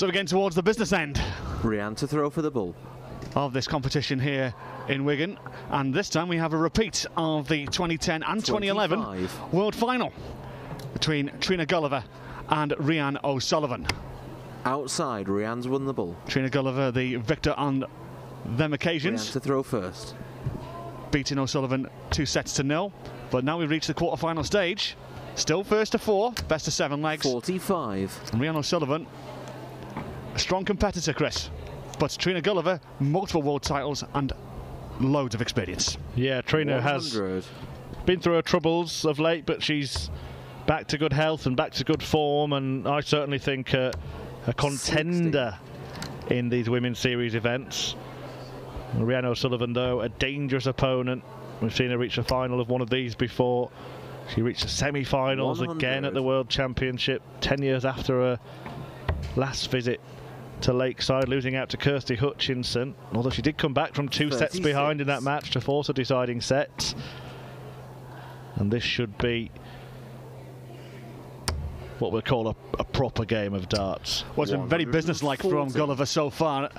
So getting towards the business end Rhian to throw for the bull. of this competition here in Wigan. And this time we have a repeat of the 2010 and 2011 25. World Final between Trina Gulliver and Rhian O'Sullivan. Outside, Rhian's won the bull. Trina Gulliver, the victor on them Rhian occasions, to throw first. beating O'Sullivan two sets to nil. But now we've reached the quarter-final stage. Still first to four, best of seven legs. 45. And Rhian O'Sullivan, strong competitor, Chris. But Trina Gulliver, multiple world titles and loads of experience. Yeah, Trina has been through her troubles of late, but she's back to good health and back to good form. And I certainly think uh, a contender in these women's series events. Rhian O'Sullivan, though, a dangerous opponent. We've seen her reach the final of one of these before. She reached the semi-finals again at the World Championship, 10 years after her last visit to Lakeside, losing out to Kirsty Hutchinson. Although she did come back from two sets behind in that match to force a deciding set. And this should be what we'll call a, a proper game of darts. Well, it's been very businesslike from Gulliver so far.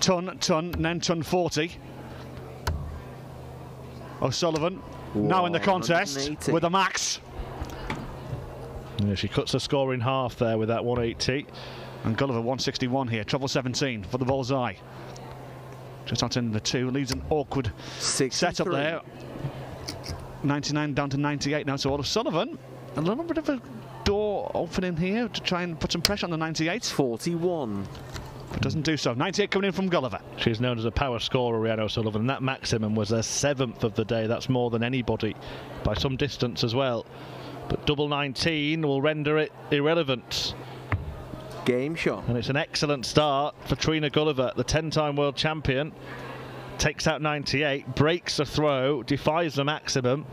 Ton, ton, then ton 40. O'Sullivan now in the contest with a max. Yeah, she cuts the score in half there with that 180. And Gulliver 161 here, treble 17 for the bullseye. Just out in the two, leaves an awkward 63. setup there. 99 down to 98 now, so O'Sullivan, a little bit of a door opening here to try and put some pressure on the 98, 41. but doesn't do so. 98 coming in from Gulliver. She's known as a power scorer, Rihanna O'Sullivan, and that maximum was her seventh of the day. That's more than anybody by some distance as well. But double 19 will render it irrelevant. Game shot. And it's an excellent start for Trina Gulliver, the 10 time world champion. Takes out 98, breaks the throw, defies the maximum,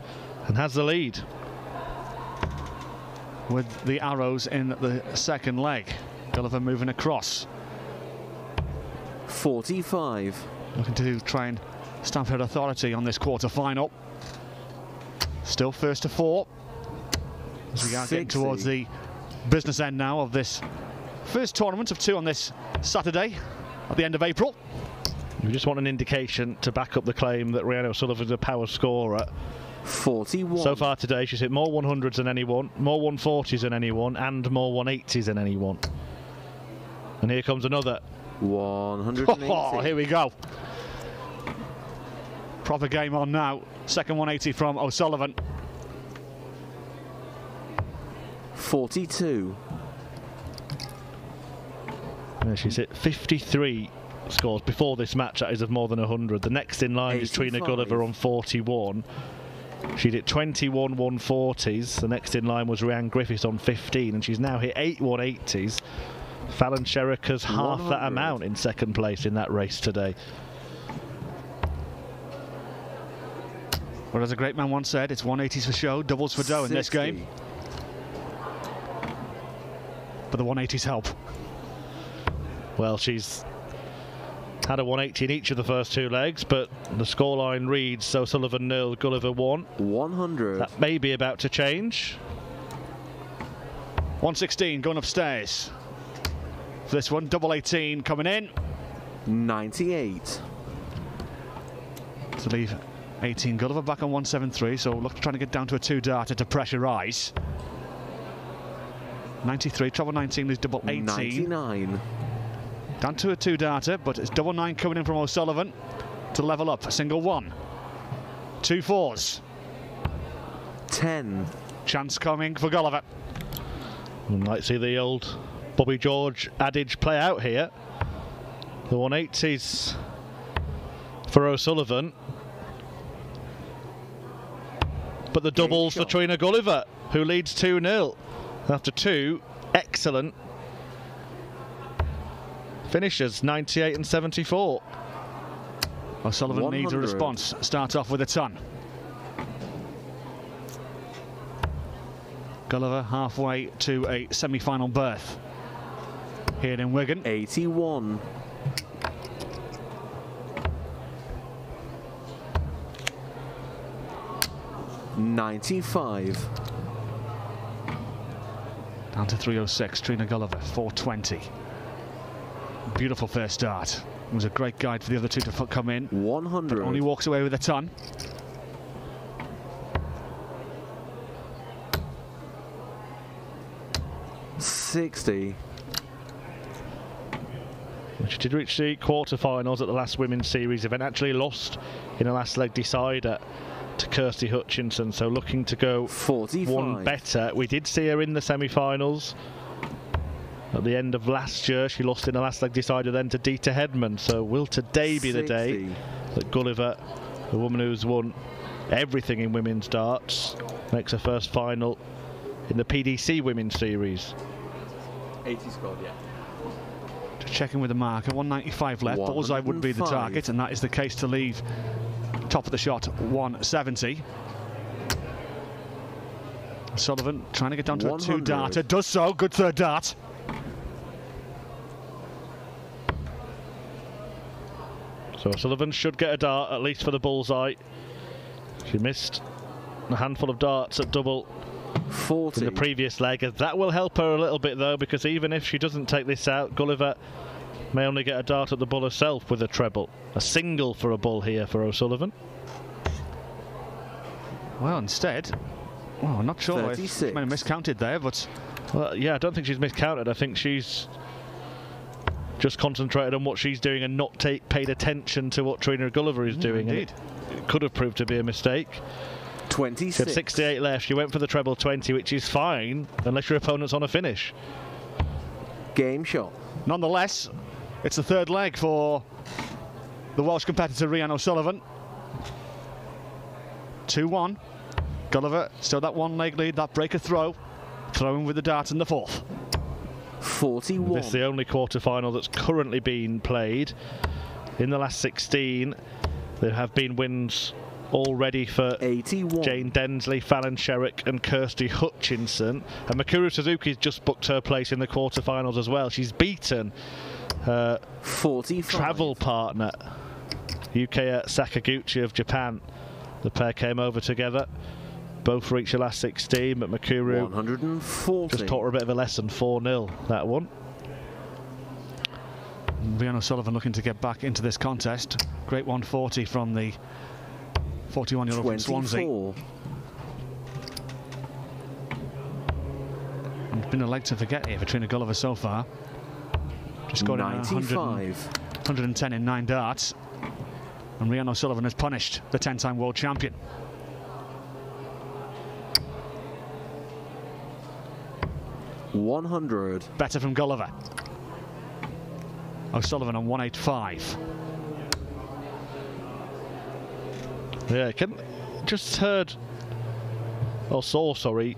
and has the lead. with the arrows in the second leg. Gulliver moving across, 45. looking to try and stamp her authority on this quarter final. Still first to four. As we are getting towards the business end now of this first tournament of two on this Saturday at the end of April. We just want an indication to back up the claim that Rihanna O'Sullivan is a power scorer. 41. So far today, she's hit more 100s than anyone, more 140s than anyone, and more 180s than anyone. And here comes another. 180. Oh, here we go. Proper game on now. Second 180 from O'Sullivan. 42. Yeah, she's hit 53 scores before this match, that is of more than 100. The next in line is Trina 85. Gulliver on 41. She hit 21 140s. The next in line was Rhian Griffiths on 15, and she's now hit 8 180s. Fallon Sherrock's half that amount in second place in that race today. Well, as a great man once said, it's 180s for show, doubles for dough in this game. But the 180s help. Well, she's had a 180 in each of the first two legs, but the scoreline reads so Sullivan nil, Gulliver 1. 100. That may be about to change. 116 going upstairs. For this one, double 18 coming in 98. to leave 18 Gulliver back on 173. So look trying to get down to a two darter to pressurise. 93, treble 19 is double 18. 99. Down to a two darter, but it's double nine coming in from O'Sullivan to level up. A single one. Two fours. 10. Chance coming for Gulliver. We might see the old Bobby George adage play out here. The 180s for O'Sullivan. But the doubles for. Trina Gulliver, who leads 2 0 after two excellent finishes 98 and 74. O'Sullivan needs a response. Start off with a ton. Gulliver halfway to a semi-final berth here in Wigan. 81. Ninety-five. Down to 306. Trina Gulliver 420. Beautiful first start. It was a great guide for the other two to come in. 100. Only walks away with a ton. Sixty. She did reach the quarterfinals at the last women's series event. Actually lost in the last leg decider to Kirsty Hutchinson. So looking to go 45. one better. We did see her in the semi-finals. At the end of last year, she lost in the last leg decider then to Deta Hedman. So will today be the day that Gulliver, the woman who's won everything in women's darts, makes her first final in the PDC Women's Series. 80 scored, yeah. Just checking with the marker. 195 left. Bullseye would be the target, and that is the case to leave top of the shot 170. Sullivan trying to get down to a two 100. darter. Does so. Good third dart. So Sullivan should get a dart, at least for the bullseye. She missed a handful of darts at double 40. in the previous leg. That will help her a little bit though, because even if she doesn't take this out, Gulliver may only get a dart at the bull herself with a treble. A single for a bull here for O'Sullivan. Well, instead, well, I'm not sure if she 36. may have miscounted there, but Well, yeah, I don't think she's miscounted. I think she's just concentrated on what she's doing and not take paid attention to what Trina Gulliver is mm, doing. indeed. It, it could have proved to be a mistake. She had 68 left. She went for the treble 20, which is fine unless your opponent's on a finish. Game shot. nonetheless, it's the third leg for the Welsh competitor Rhian O'Sullivan. 2 1. Gulliver still that one leg lead, that breaker throw. Throwing with the dart in the fourth. 41. This is the only quarter-final that's currently been played. In the last 16, there have been wins already for 81. Jane Densley, Fallon Sherrock, and Kirsty Hutchinson. And Mikuru Suzuki's just booked her place in the quarterfinals as well. She's beaten her 45. travel partner, Yukiya uh, Sakaguchi of Japan. The pair came over together. Both reached the last 16, but Mikuru 140. just taught her a bit of a lesson 4 0 that one. Rhian O'Sullivan looking to get back into this contest. Great 140 from the 41 year old from Swansea. 24. It's been a leg to forget here for Trina Gulliver so far. Just got in 100, 110 in nine darts. And Rhian O'Sullivan has punished the 10 time world champion. One hundred. Better from Gulliver. O'Sullivan on 185. Yeah, can, just heard, or saw, sorry,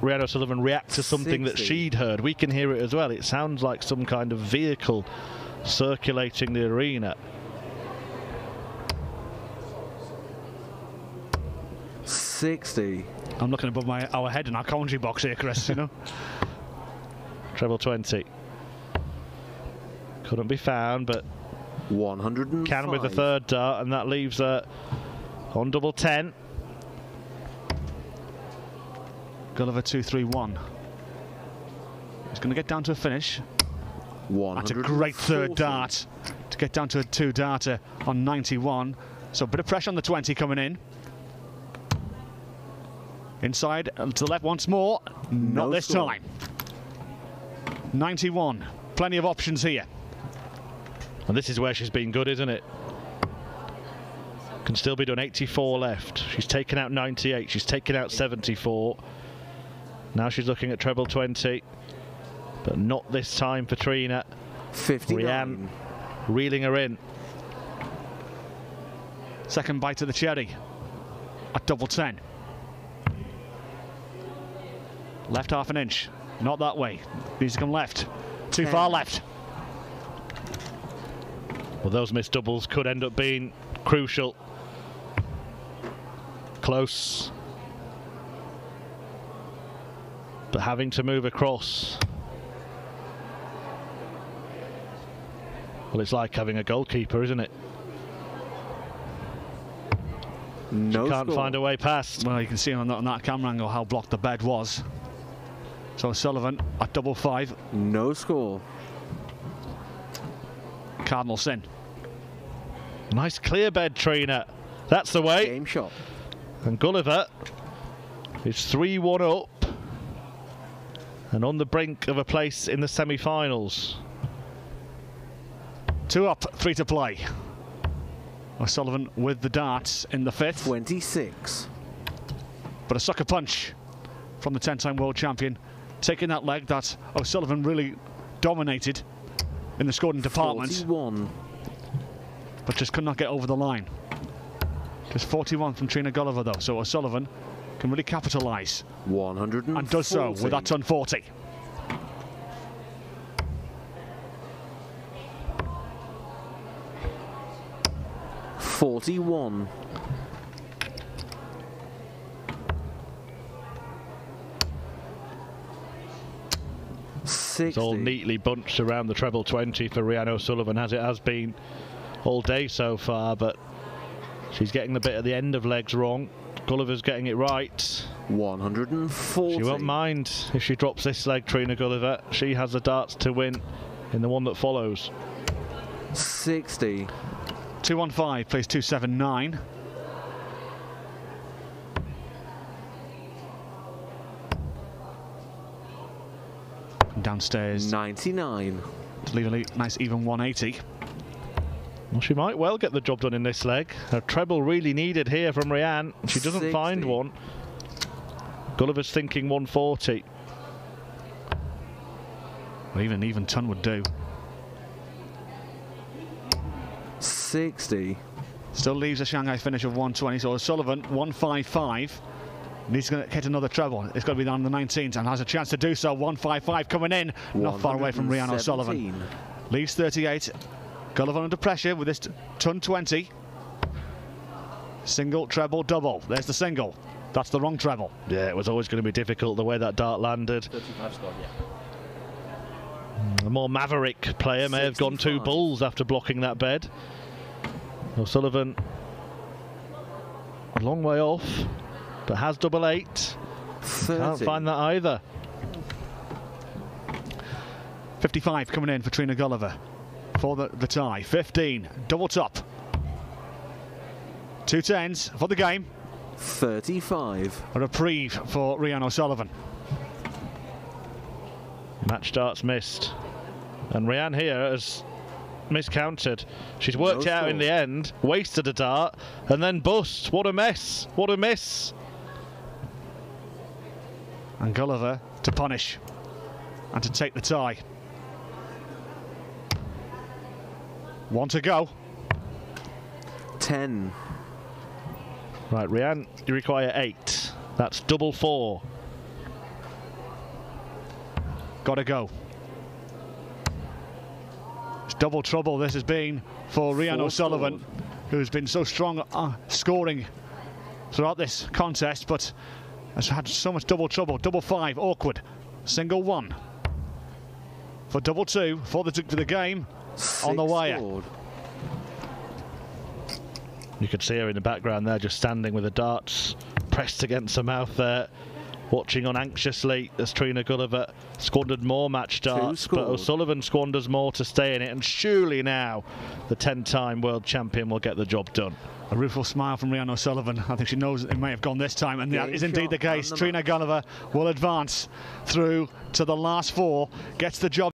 Rihanna Sullivan react to something that she'd heard. We can hear it as well. It sounds like some kind of vehicle circulating the arena. Sixty. I'm looking above my our head in our commentary box here, Chris. You know, Treble 20. Couldn't be found, but One hundred can with the third dart, and that leaves her on double 10. Gulliver 231. He's going to get down to a finish. That's a great third dart to get down to a two darter on 91. So a bit of pressure on the 20 coming in. Inside and to the left once more. Not No this score. time. 91. Plenty of options here. And this is where she's been good, isn't it? Can still be done. 84 left. She's taken out 98. She's taken out 74. Now she's looking at treble 20. But not this time for Trina. Fifty-nine. Reeling her in. Second bite of the cherry at double 10. Left half an inch. Not that way. Needs to come left. Too Ten. far left. Well, those missed doubles could end up being crucial. Close. But having to move across. Well, it's like having a goalkeeper, isn't it? No Can't score. find a way past. Well, you can see on that, on that camera angle how blocked the bed was. So Sullivan at double five. No score. cardinal sin. Nice clear bed, Trina. That's the way. Game shot. And Gulliver is 3 1 up and on the brink of a place in the semi finals. Two up, three to play. O'Sullivan with the darts in the fifth. 26. But a sucker punch from the 10 time world champion, taking that leg that O'Sullivan really dominated in the scoring department. 41. But just could not get over the line. Just 41 from Trina Gulliver though, so O'Sullivan can really capitalise. 140. And does so with that ton 40. Forty-one. It's all neatly bunched around the treble 20 for Rhian O'Sullivan as it has been all day so far, but she's getting the bit at the end of legs wrong. Gulliver's getting it right. 140. She won't mind if she drops this leg, Trina Gulliver. She has the darts to win in the one that follows. 60. 215 plays 279. Downstairs. 99. To leave a nice even 180. Well, she might well get the job done in this leg. Her treble really needed here from Rhian. She doesn't 60. find one. Gulliver's thinking 140. Well, even even ton would do. 60. Still leaves a Shanghai finish of 120. So Sullivan 155. Needs to get another treble. It's got to be down the 19th and has a chance to do so. 155 coming in. Not far away from Rhian O'Sullivan. Leaves 38. Gulliver under pressure with this ton 20. Single, treble, double. There's the single. That's the wrong treble. Yeah, it was always going to be difficult the way that dart landed. 35. Hmm, a more maverick player may 65. have gone two bulls after blocking that bed. O'Sullivan a long way off, but has double eight. Can't find that either. 55 coming in for Trina Gulliver for the, the tie. 15, double top. Two tens for the game. 35. A reprieve for Rhian O'Sullivan. Match starts missed. And Rhian here has miscounted. She's worked no out in the end, wasted a dart, and then bust. What a mess. What a miss. And Gulliver to punish and to take the tie. One to go. 10. Right, Rhian, you require eight. That's double four. Gotta go. It's double trouble this has been for Rhian O'Sullivan, who's been so strong uh, scoring throughout this contest, but has had so much double trouble. Double five, awkward. Single one. For double two, for the, for the game, Six on the wire. Scored. You could see her in the background there, just standing with the darts pressed against her mouth there, watching on anxiously as Trina Gulliver squandered more match darts, but O'Sullivan squanders more to stay in it, and surely now the 10-time world champion will get the job done. A rueful smile from Rhian O'Sullivan. I think she knows it may have gone this time, and that is indeed the case. Trina Gulliver will advance through to the last four, gets the job.